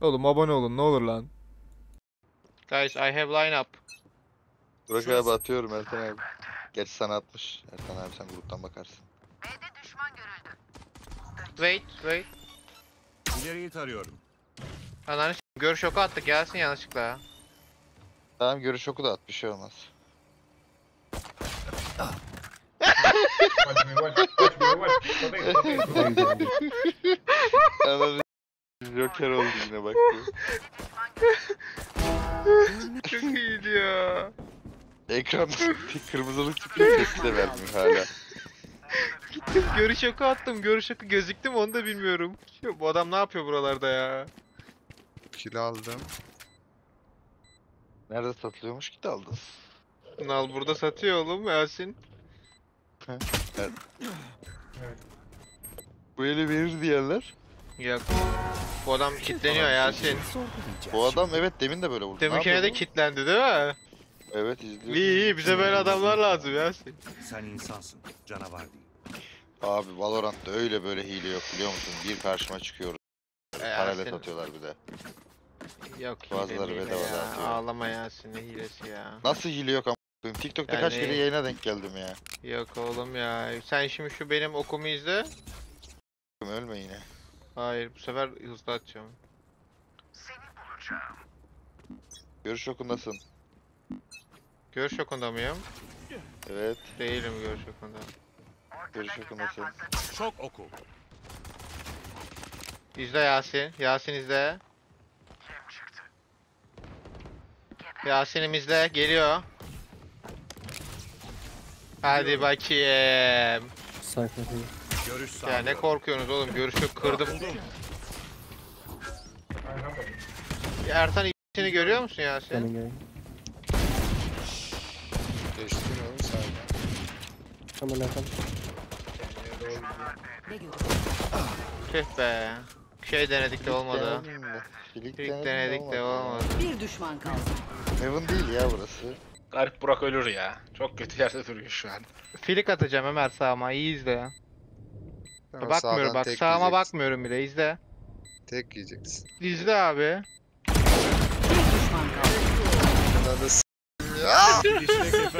Oğlum abone olun ne olur lan. Guys, I have lineup. Burak abi atıyorum Ertan abi. Gerçi sana atmış. Ertan abi sen gruptan bakarsın. Wait, wait. İleriyi tarıyorum. Ananı s- gör şoku attık gelsin yanlışlıkla. Tamam görüş oku da at bir şey olmaz. Ananı Joker oldu yine bak. Çok iyiydi ya. Ekranda kırmızılık çıkıyor sesi de vermiyor hala. Gittim görü şoku attım. Görü şoku gözüktü mü onu da bilmiyorum. Ya Bu adam ne yapıyor buralarda ya? Kill aldım. Nerede satılıyormuş ki de aldın? Nal burada satıyor oğlum Yasin. Bu eli verir diyenler. Yok. Bu adam kitleniyor Yasin. Bu adam evet demin de böyle vurdu. Ne Deminkine yapıyor de bu? kitlendi değil mi? Evet izliyorum. İyi iyi bize böyle adamlar lazım Yasin. Sen insansın. Canavar değil. Abi Valorant'ta öyle böyle hile yok biliyor musun? Bir karşıma çıkıyoruz. E, Paralet Yasin. atıyorlar bir de. Yok Bazıları hile, hile bedava ya. dağıtıyor. Ağlama Yasin ne hilesi ya. Nasıl hile yok ama? TikTok'ta kaç Yani- kere yayına denk geldim ya. Yok oğlum ya. Sen şimdi şu benim okumu izle. Ölme yine. Hayır bu sefer hızlı atacağım. Görüş okundasın. Görüş okunda mıyım? Evet. Değilim görüş okunda. Görüş okundasın. Çok oku. İzle Yasin. Yasin izle. Yasin'im izle. Geliyor. Hadi bakayım. Görüş Ya ne korkuyorsunuz oğlum? Görüşü kırdım. Ya Ertan iyisini görüyor musun Yasin? Geçtin oğlum sen. Tüh be. Şey denedik de olmadı. Filik Trik denedik de olmadı. Bir düşman kaldı. Heaven değil ya burası. Garip Burak ölür ya. Çok kötü yerde duruyor şu an. Filik atacağım Ömer sağıma. iyi izle. Tamam, bakmıyorum sağdan bak tek sağıma yiyeceksin. bakmıyorum bile izle. Tek yiyeceksin. İzle abi. Bir düşman kaldı. Ananı s-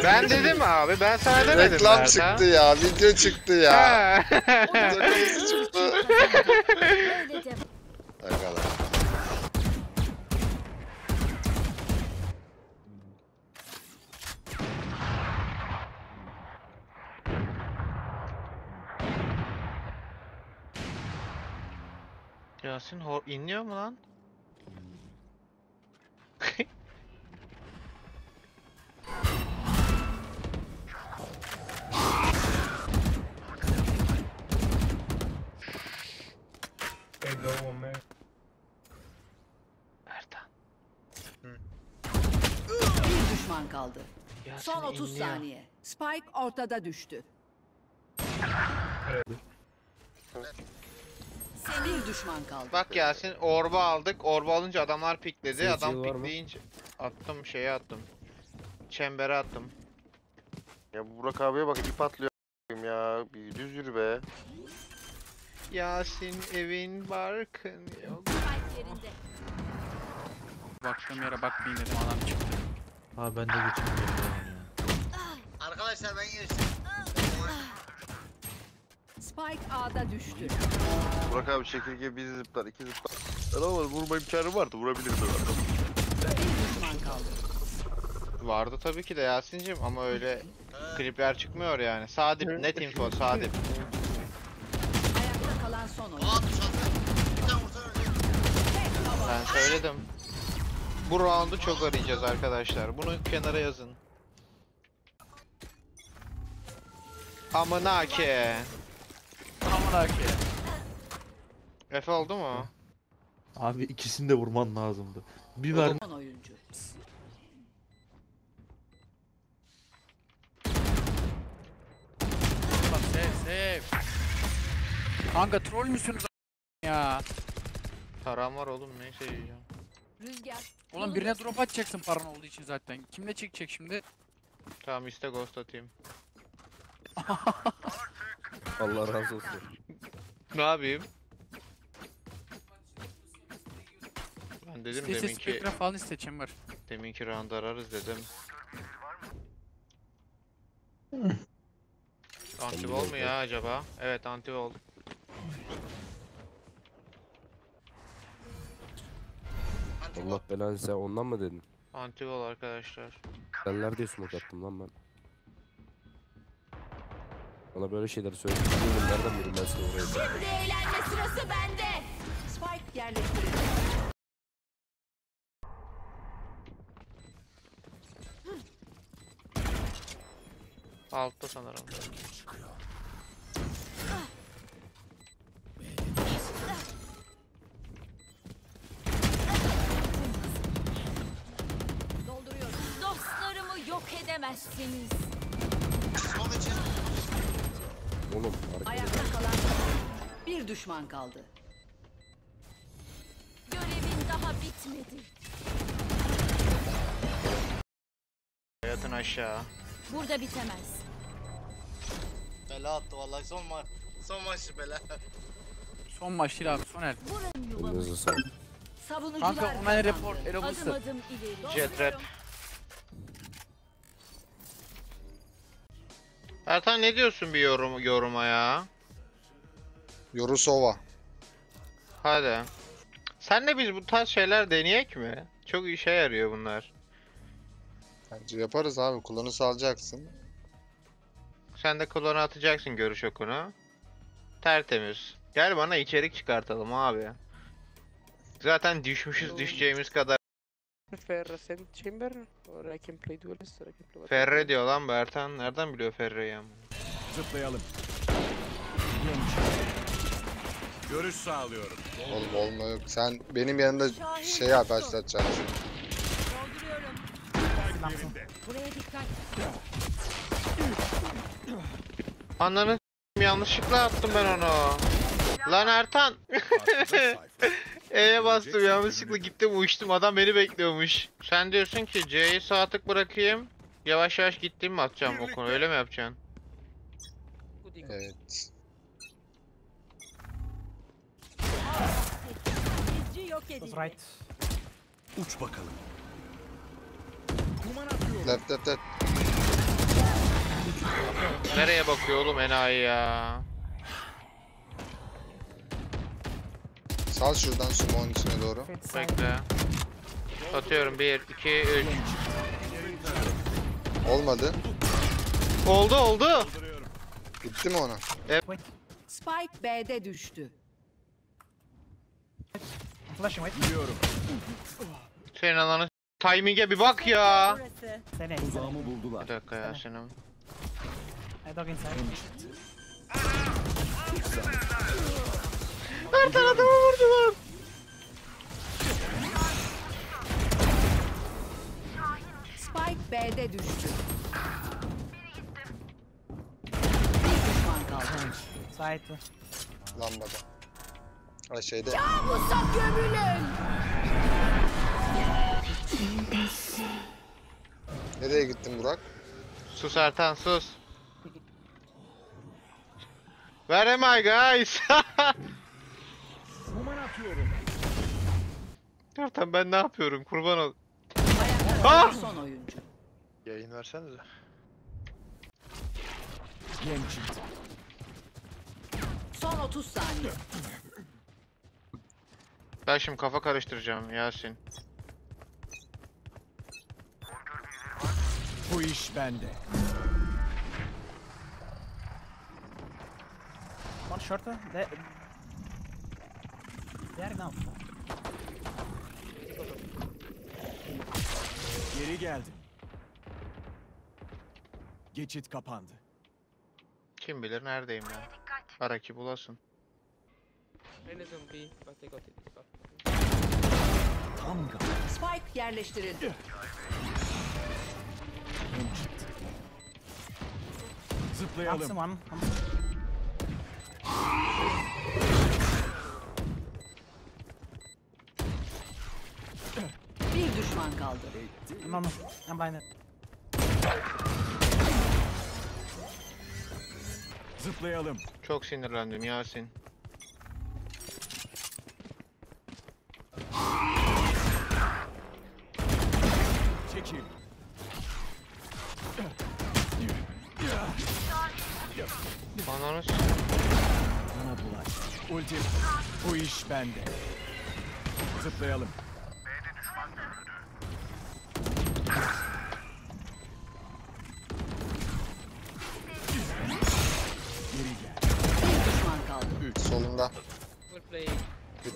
Ben dedim abi ben sana demedim Reklam çıktı ya, video çıktı ya. Ha. Çıktı. Bakalım. Yasin hor inliyor mu lan? Ertan. Bir düşman kaldı. Yasin Son 30 inliyor. saniye. Spike ortada düştü. Bir düşman kaldı. Bak Yasin orba aldık. Orba alınca adamlar pikledi. CC Adam var mı? pikleyince attım şeye attım. Çembere attım. Ya bu Burak abiye bak ip atlıyor a**ayım ya. Bir düz yürü be. Yasin evin barkın yok. Baktığım yere bakmayayım dedim adam çıktı. Ha ben de geçemiyorum Arkadaşlar ben geçtim. Spike A'da düştü. Burak abi çekirge bir zıplar, iki zıplar. Ben ama vurma imkanı vardı, vurabilirdim. Bir düşman kaldı. Vardı tabii ki de Yasin'cim ama öyle klipler çıkmıyor yani. Sağ dip net info sağ dip. Ayakta kalan son oyun. Aa dışarıda. Bir tane vursana öyle. Ben söyledim. Bu roundu çok arayacağız arkadaşlar. Bunu kenara yazın. Amına ki. Amına ki. Efe oldu mu? Abi ikisini de vurman lazımdı. Bir ver oyuncu. Bak sev sev. Kanka troll müsünüz a- ya? Param var oğlum neyse yiyeceğim. Rüzgar. Oğlum birine drop atacaksın paran olduğu için zaten. Kimle çekecek şimdi? Tamam iste ghost atayım. Allah razı olsun. Ne yapayım? Ben dedim İstese deminki, Spectre falan iste Chamber. deminki round ararız dedim. Antivol mu ya acaba? Evet antivol. Antivol. belanı sen ondan mı dedin? Antivol arkadaşlar. Ben nerede smoke attım lan ben? Bana böyle şeyler. Bilmiyorum nereden bileyim ben seni oraya. Eğlenme sırası bende. Spike yerleştirildi. Altta sanırım. Dolduruyorum. Dostlarımı yok edemezsiniz. Son için. Oğlum. Ayakta kalan. Bir düşman kaldı. Görevin daha bitmedi. Yatın aşağı. Burada bitemez. Bela attı vallahi son maç. Son maçtı bela. Son maç değil abi son el. Buranın yuvamız. Savunucular Kanka online kazandı. report Adım adım ileri. Jet rap. Ertan ne diyorsun bir yorum yoruma ya? Yorusova. Hadi. Senle biz bu tarz şeyler deneyek mi? Çok işe yarıyor bunlar. Bence yaparız abi. Kullanı salacaksın. Sen de klonu atacaksın görüş okunu. Tertemiz. Gel bana içerik çıkartalım abi. Zaten düşmüşüz düşeceğimiz kadar. Ferre sen Chamber or I can play duelist or I can play Ferre diyor lan bu Ertan. Nereden biliyor Ferre'yi ama? Zıplayalım. Görüş sağlıyorum. Oğlum olma yok. Sen benim yanında şey yap başlatacaksın. Dolduruyorum. Yerinde. Buraya dikkat. Ananı s**eyim, yanlışlıkla attım ben onu. Lan Ertan. E'ye bastım yanlışlıkla gittim uçtum adam beni bekliyormuş. Sen diyorsun ki C'yi sağ tık bırakayım. Yavaş yavaş gittiğimi mi atacağım okunu öyle mi yapacaksın? Evet. Edildi. Uç bakalım. Left left left. Nereye bakıyor oğlum enayi ya? Sal şuradan sumon içine doğru. Bekle. Atıyorum 1, 2, 3. Olmadı. Oldu oldu. Gitti mi ona? Spike B'de düştü. Biliyorum. Senin ananı timing'e bir bak ya. Burası. Tuzağımı buldular. Bir dakika ya senin. Ertan adamı vurdular. Spike B'de düştü. Bir düşman kaldı. Lambada. Ha şeyde. Musa gömülün. Nereye gittin Burak? Sus Ertan sus. Where am I guys? Ertan ben ne yapıyorum kurban ol. Kalan son oyuncu. Yayın versenize. Son 30 saniye. Ben şimdi kafa karıştıracağım Yasin. Bu iş bende. Geri geldim. Geçit kapandı. Kim bilir neredeyim ya. Araki bulasın. Rene zombie, but I got it. Tam gaz. Spike yerleştirildi. Zıplayalım. Bir düşman kaldı. Zıplayalım. Çok sinirlendim Yasin. kill. Ananı s- Bana bulaş. Ultim. Bu iş bende. Zıplayalım.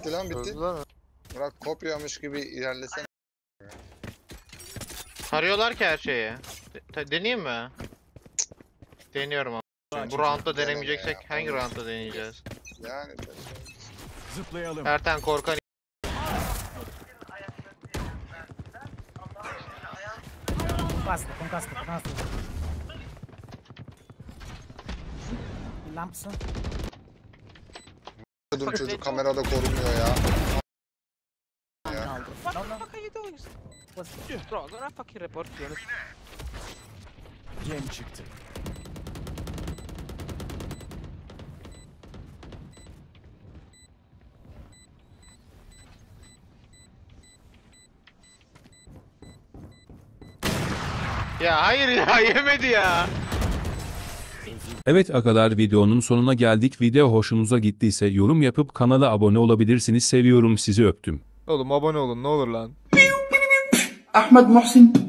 Bitti lan bitti. Öldüler mi? Burak kopyamış gibi ilerlesene. Tarıyorlar ki her şeyi. De- deneyeyim mi? Deniyorum ama. Bu roundda Deneme denemeyeceksek ya, hangi roundda deneyeceğiz? Yani Zıplayalım. Erten korkan Basta, con casco, con casco. Lampsın. Dur çocuk kamerada korumuyor ya. Kaldı. What the fuck are you doing? What's Bro, gonna fucking report you. Yem çıktı. Ya hayır ya yemedi ya. Evet kadar videonun sonuna geldik. Video hoşunuza gittiyse yorum yapıp kanala abone olabilirsiniz. Seviyorum sizi öptüm. Oğlum abone olun ne olur lan. Ahmet Muhsin.